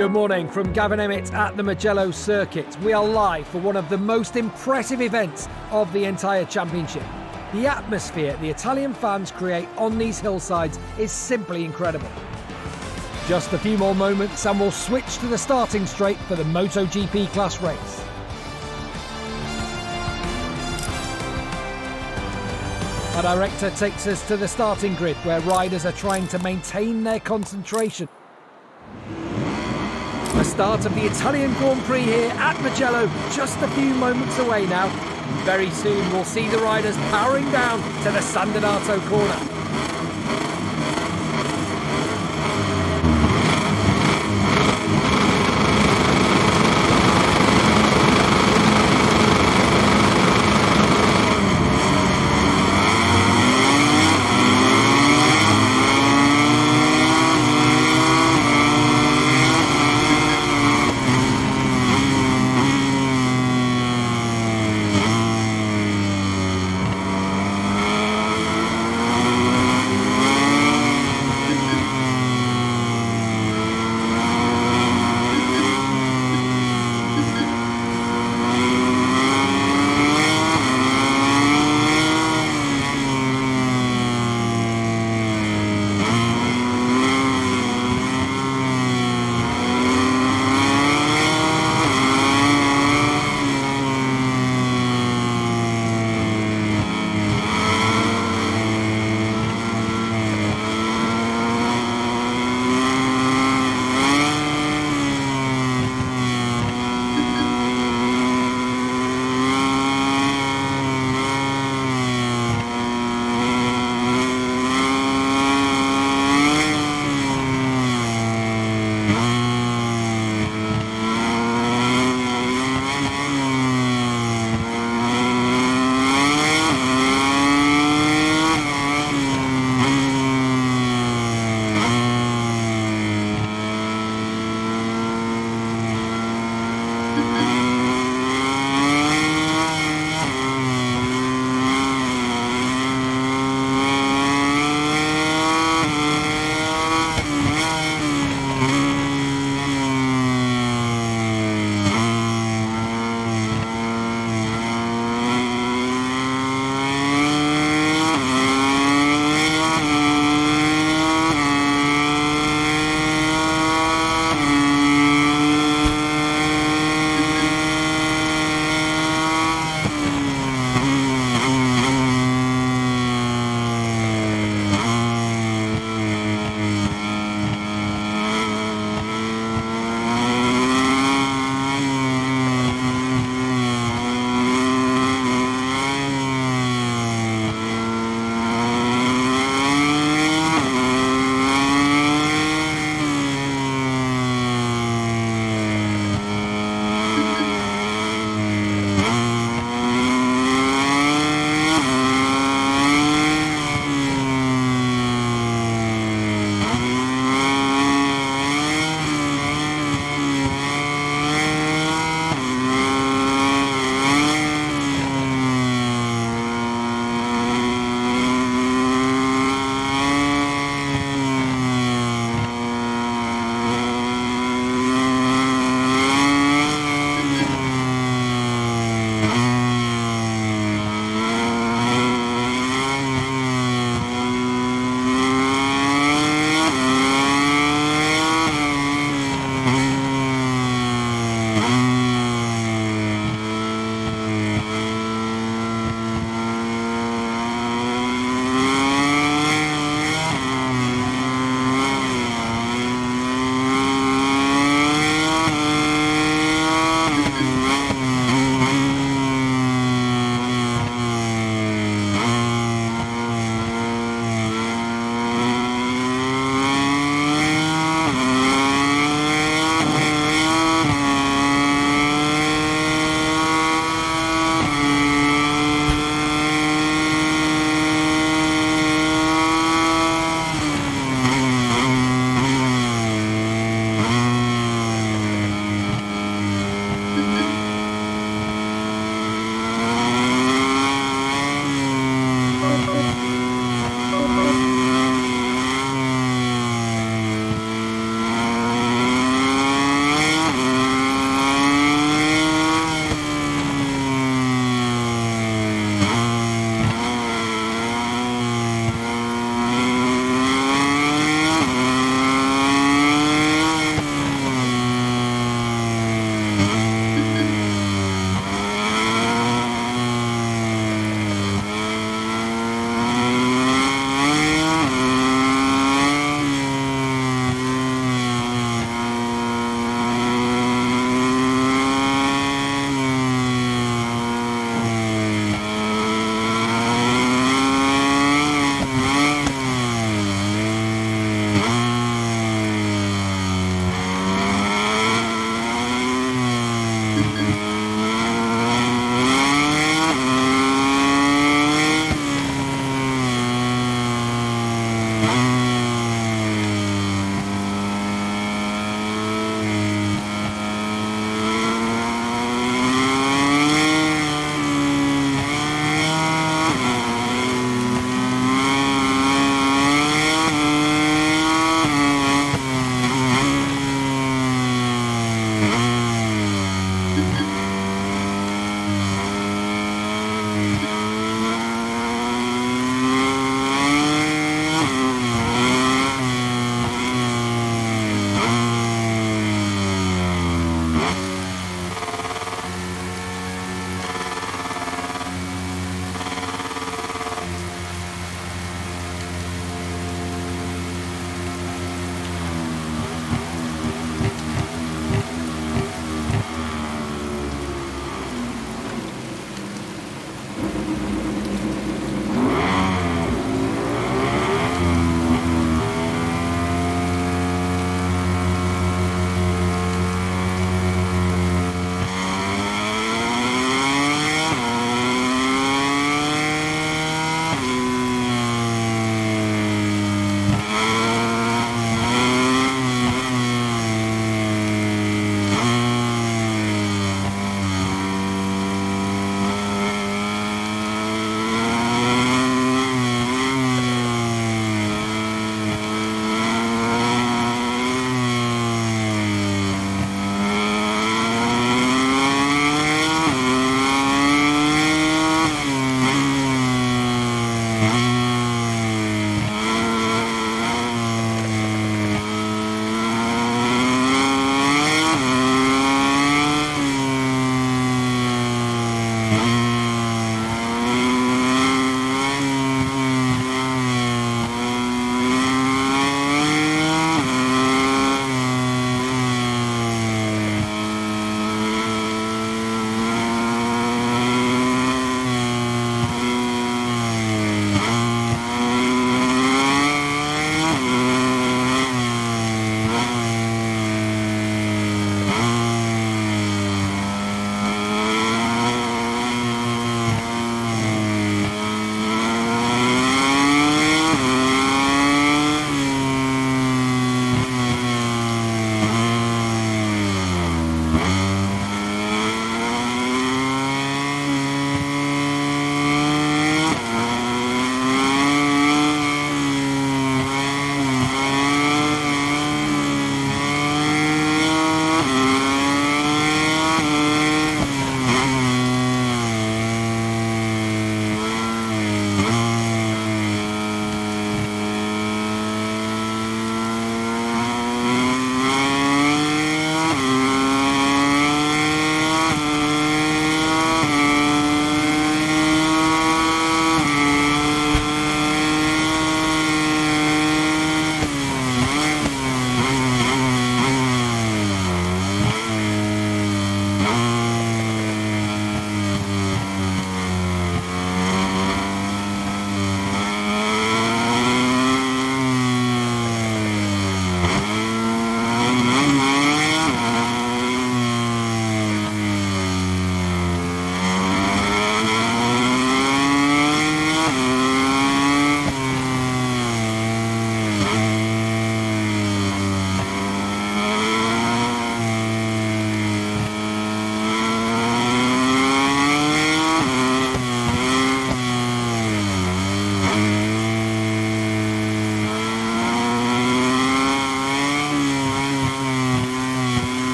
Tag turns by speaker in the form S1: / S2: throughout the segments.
S1: Good morning from Gavin Emmett at the Mugello circuit. We are live for one of the most impressive events of the entire championship. The atmosphere the Italian fans create on these hillsides is simply incredible. Just a few more moments and we'll switch to the starting straight for the MotoGP class race. Our director takes us to the starting grid where riders are trying to maintain their concentration the start of the Italian Grand Prix here at Mugello, just a few moments away now. Very soon we'll see the riders powering down to the San Donato corner.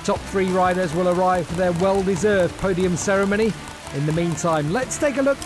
S1: The top three riders will arrive for their well deserved podium ceremony. In the meantime, let's take a look.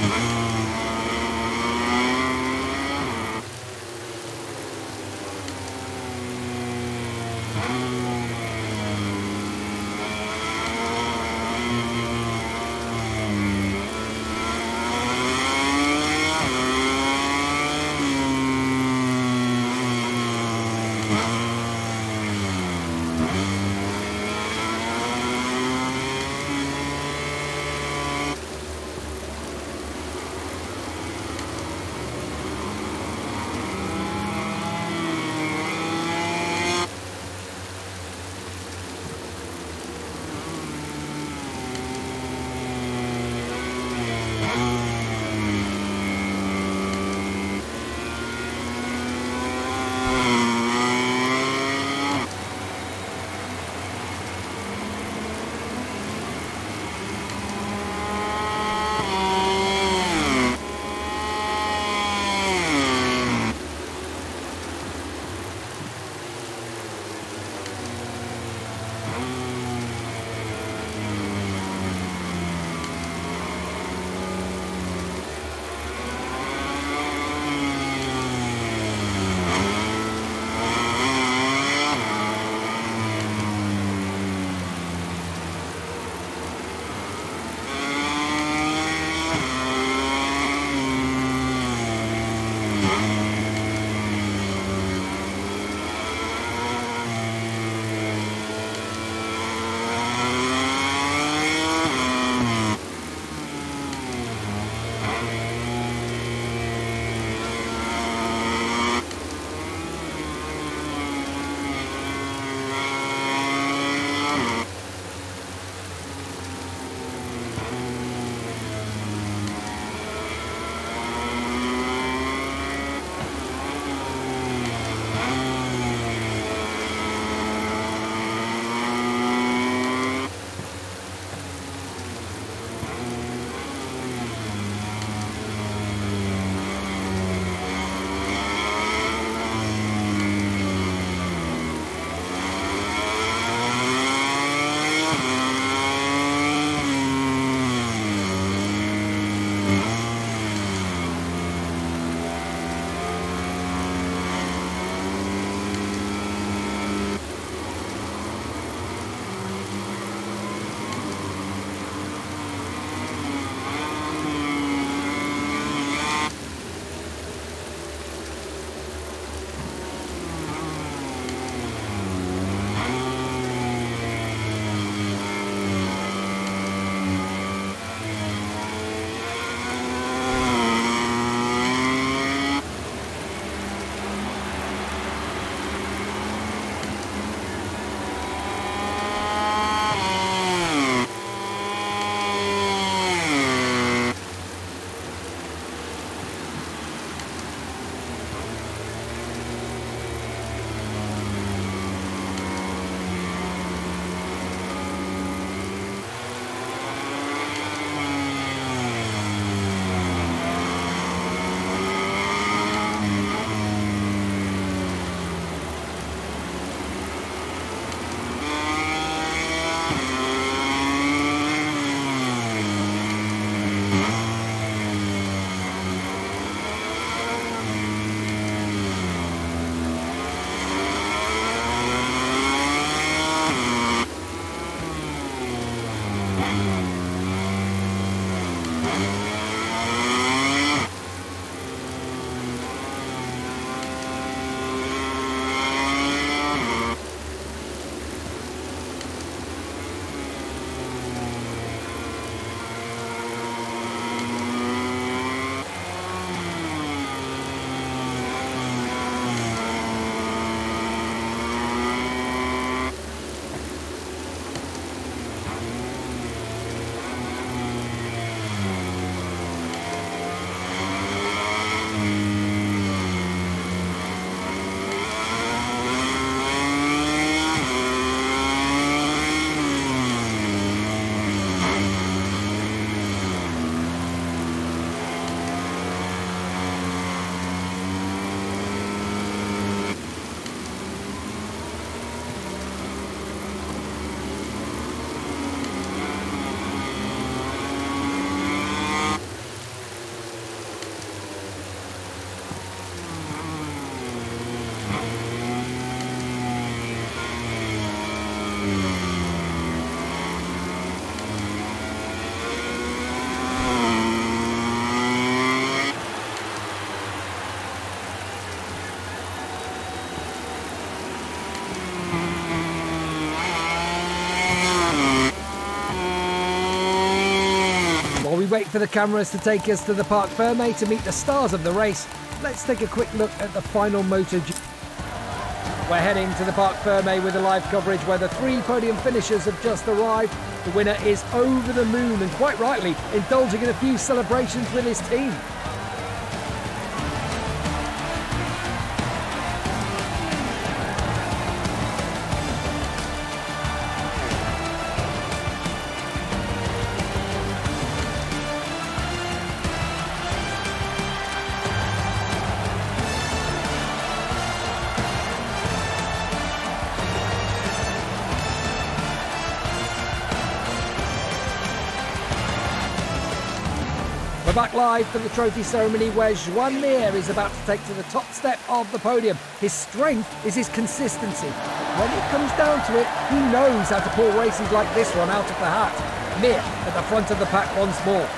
S1: Mm-hmm. For the cameras to take us to the Parc Ferme to meet the stars of the race. Let's take a quick look at the final MotoGP. We're heading to the Parc Ferme with the live coverage where the three podium finishers have just arrived. The winner is over the moon and quite rightly indulging in a few celebrations with his team. Back live for the trophy ceremony where Joan Mir is about to take to the top step of the podium. His strength is his consistency. When it comes down to it, he knows how to pull races like this one out of the hat. Mir at the front of the pack once more.